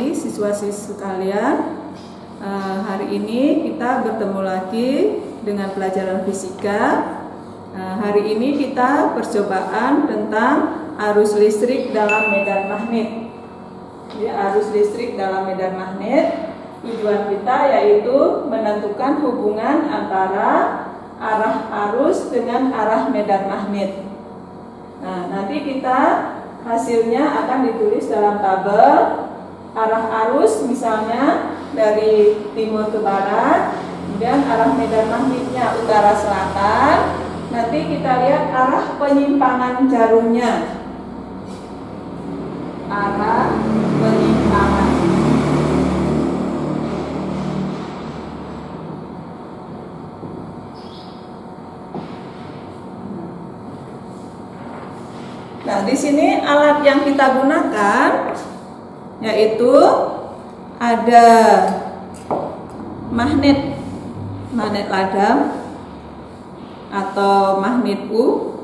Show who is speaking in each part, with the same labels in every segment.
Speaker 1: pagi siswa-siswa sekalian. Uh, hari ini kita bertemu lagi dengan pelajaran fisika. Uh, hari ini kita percobaan tentang arus listrik dalam medan magnet. Ya, arus listrik dalam medan magnet. Tujuan kita yaitu menentukan hubungan antara arah arus dengan arah medan magnet. Nah, nanti kita hasilnya akan ditulis dalam tabel arah arus misalnya dari timur ke barat kemudian arah medan magnetnya utara selatan. Nanti kita lihat arah penyimpangan jarumnya arah penyimpangan. Nah, di sini alat yang kita gunakan yaitu ada magnet magnet ladam atau magnet U.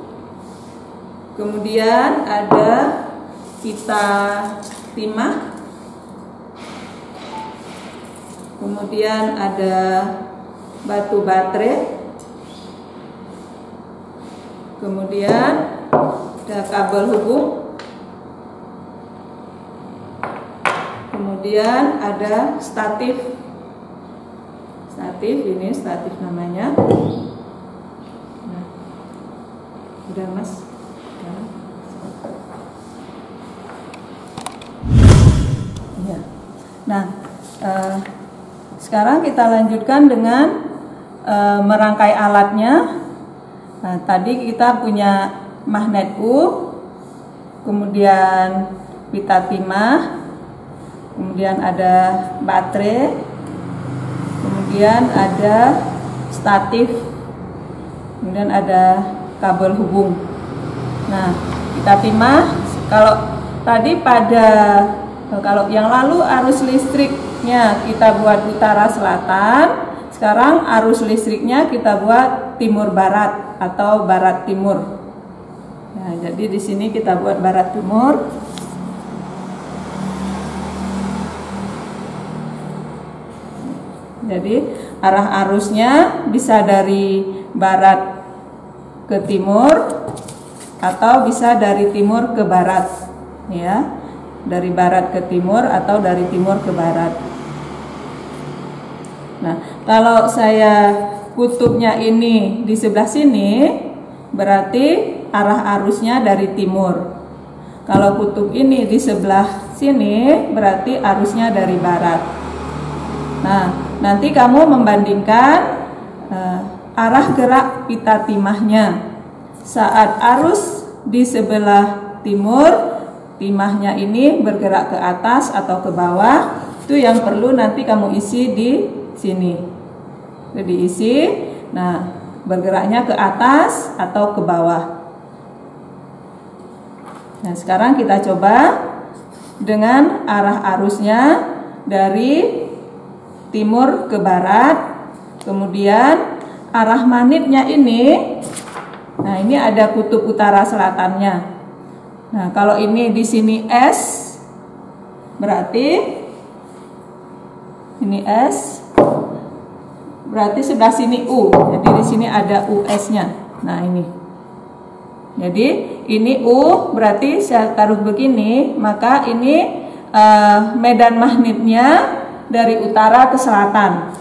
Speaker 1: Kemudian ada pita timah. Kemudian ada batu baterai. Kemudian ada kabel hubung kemudian ada statif. Statif ini statif namanya. Nah, udah mas? Ya. nah eh, sekarang kita lanjutkan dengan eh, merangkai alatnya. Nah, tadi kita punya magnet U, kemudian pita timah, kemudian ada baterai, kemudian ada statif, kemudian ada kabel hubung. Nah, pita timah kalau tadi pada kalau yang lalu arus listriknya kita buat utara selatan, sekarang arus listriknya kita buat timur barat atau barat timur. Nah, jadi di sini kita buat barat timur. Jadi arah arusnya bisa dari barat ke timur atau bisa dari timur ke barat ya. Dari barat ke timur atau dari timur ke barat. Nah, kalau saya kutubnya ini di sebelah sini berarti arah arusnya dari timur. Kalau kutub ini di sebelah sini berarti arusnya dari barat. Nah, nanti kamu membandingkan uh, arah gerak pita timahnya. Saat arus di sebelah timur, timahnya ini bergerak ke atas atau ke bawah, itu yang perlu nanti kamu isi di sini. Jadi isi, nah bergeraknya ke atas atau ke bawah. Nah, sekarang kita coba dengan arah arusnya dari timur ke barat. Kemudian arah magnetnya ini Nah, ini ada kutub utara selatannya. Nah, kalau ini di sini S berarti ini S berarti sebelah sini U. Jadi di sini ada US-nya. Nah, ini. Jadi ini U berarti saya taruh begini, maka ini uh, medan magnetnya dari utara ke selatan.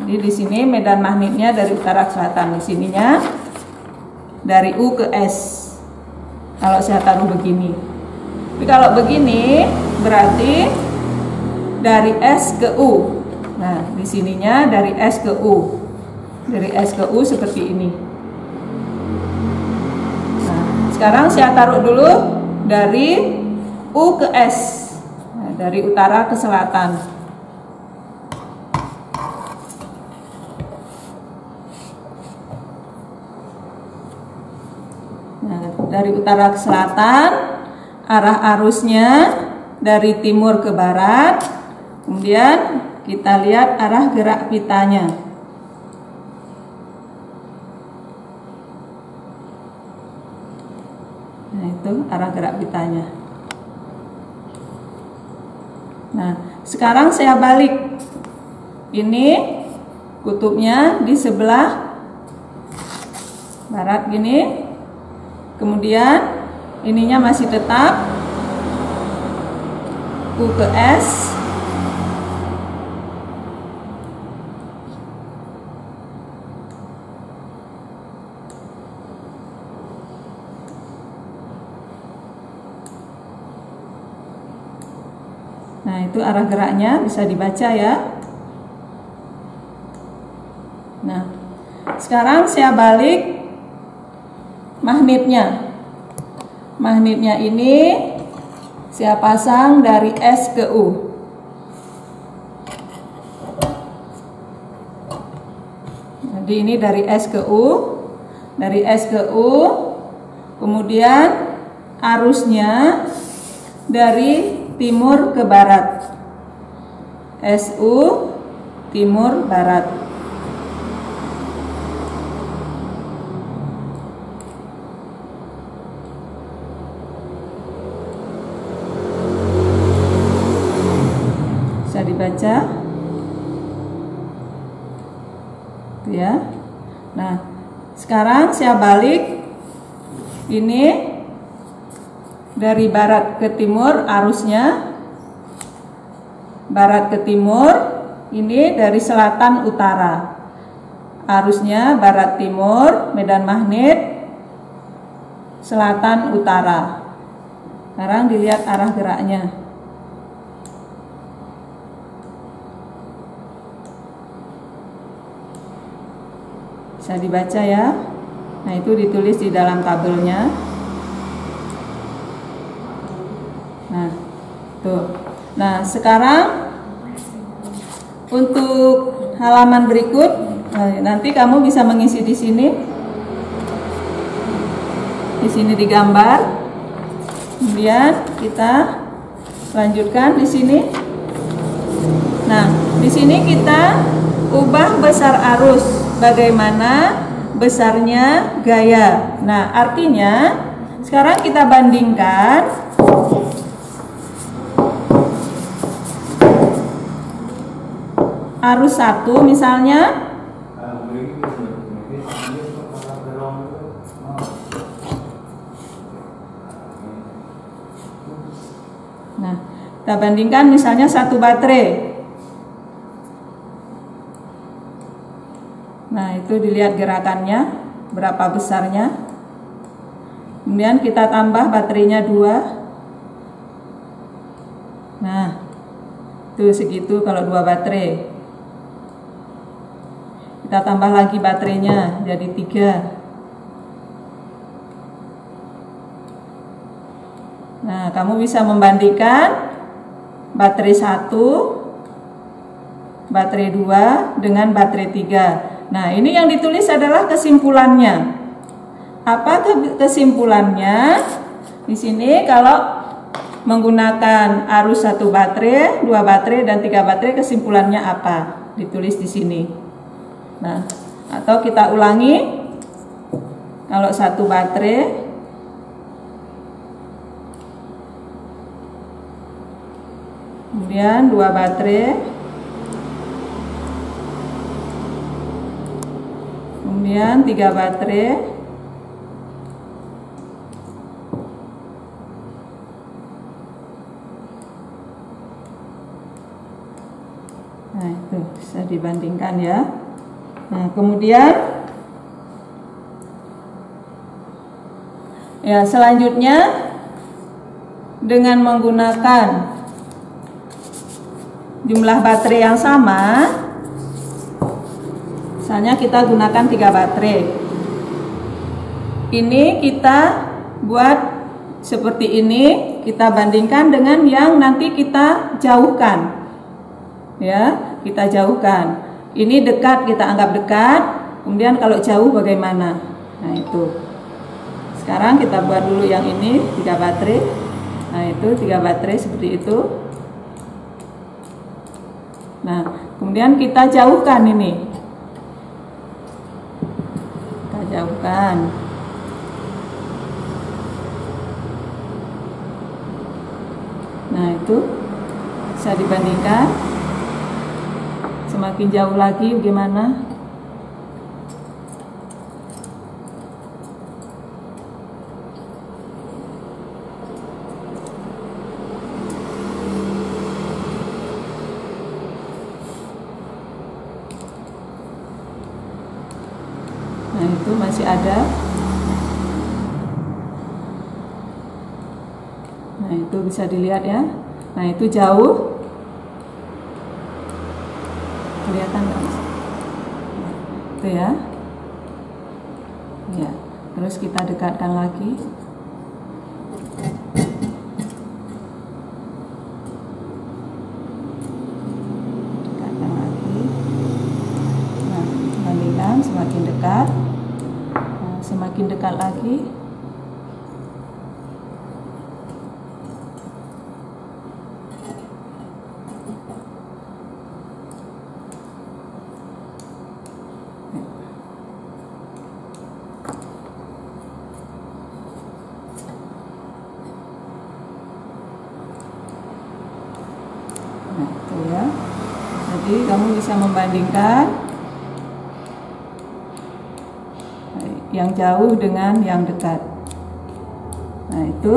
Speaker 1: Jadi di sini medan magnetnya dari utara ke selatan. Di sininya dari U ke S. Kalau saya taruh begini. Tapi kalau begini berarti dari S ke U. Nah, di sininya dari S ke U. Dari S ke U seperti ini. Sekarang saya taruh dulu dari U ke S. Nah, dari utara ke selatan. Nah, dari utara ke selatan, arah arusnya dari timur ke barat. Kemudian kita lihat arah gerak pitanya. arah gerak pitanya. Nah, sekarang saya balik. Ini kutubnya di sebelah barat gini. Kemudian ininya masih tetap U ke S Nah, itu arah geraknya bisa dibaca ya. Nah, sekarang saya balik magnetnya. Magnetnya ini saya pasang dari S ke U. Jadi ini dari S ke U, dari S ke U, kemudian arusnya dari timur ke barat. SU timur barat. Dibaca? Tuh ya. Nah, sekarang saya balik ini dari barat ke timur arusnya barat ke timur ini dari selatan utara arusnya barat timur medan magnet selatan utara sekarang dilihat arah geraknya bisa dibaca ya nah itu ditulis di dalam tabelnya Nah, tuh. Nah, sekarang untuk halaman berikut eh, nanti kamu bisa mengisi di sini. Di sini digambar. Kemudian kita lanjutkan di sini. Nah, di sini kita ubah besar arus bagaimana besarnya gaya. Nah, artinya sekarang kita bandingkan arus satu misalnya Nah, kita bandingkan misalnya satu baterai. Nah, itu dilihat gerakannya, berapa besarnya. Kemudian kita tambah baterainya dua. Nah, itu segitu kalau dua baterai kita tambah lagi baterainya jadi tiga nah kamu bisa membandingkan baterai satu baterai dua dengan baterai tiga nah ini yang ditulis adalah kesimpulannya apa kesimpulannya di sini kalau menggunakan arus satu baterai, dua baterai dan tiga baterai kesimpulannya apa? Ditulis di sini. Nah, atau kita ulangi kalau satu baterai kemudian dua baterai kemudian tiga baterai Nah, itu bisa dibandingkan ya. Nah, kemudian ya selanjutnya dengan menggunakan jumlah baterai yang sama misalnya kita gunakan tiga baterai. Ini kita buat seperti ini kita bandingkan dengan yang nanti kita jauhkan. Ya kita jauhkan. Ini dekat kita anggap dekat. Kemudian kalau jauh bagaimana? Nah itu. Sekarang kita buat dulu yang ini tiga baterai. Nah itu tiga baterai seperti itu. Nah kemudian kita jauhkan ini kita jauhkan nah itu bisa dibandingkan. Semakin jauh lagi bagaimana Nah itu masih ada. Nah itu bisa dilihat ya. Nah itu jauh. Kelihatan nggak? Itu ya. Ya Terus kita dekatkan lagi Dekatkan lagi Nah bandingkan semakin dekat Nah, semakin dekat lagi Nah, ya. Jadi kamu bisa membandingkan yang jauh dengan yang dekat. Nah, itu.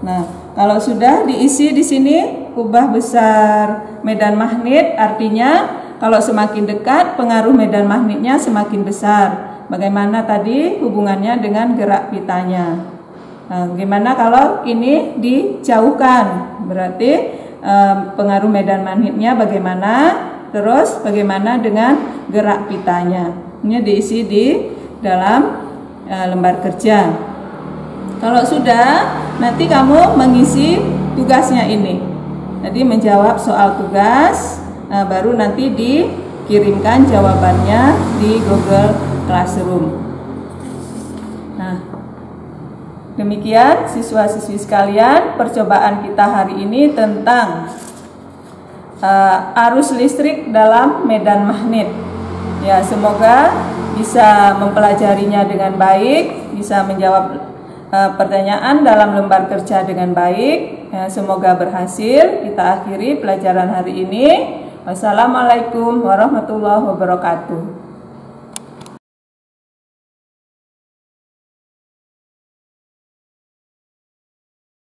Speaker 1: Nah, kalau sudah diisi di sini kubah besar medan magnet artinya kalau semakin dekat pengaruh medan magnetnya semakin besar. Bagaimana tadi hubungannya dengan gerak pitanya? Nah, bagaimana kalau ini dijauhkan? Berarti eh, pengaruh medan magnetnya bagaimana? Terus bagaimana dengan gerak pitanya? Ini diisi di dalam eh, lembar kerja. Kalau sudah, nanti kamu mengisi tugasnya ini. Jadi menjawab soal tugas, nah, baru nanti dikirimkan jawabannya di Google Classroom. Nah, demikian siswa-siswi sekalian, percobaan kita hari ini tentang uh, arus listrik dalam medan magnet. Ya, semoga bisa mempelajarinya dengan baik, bisa menjawab uh, pertanyaan dalam lembar kerja dengan baik. Ya, semoga berhasil. Kita akhiri pelajaran hari ini. Wassalamualaikum warahmatullahi wabarakatuh.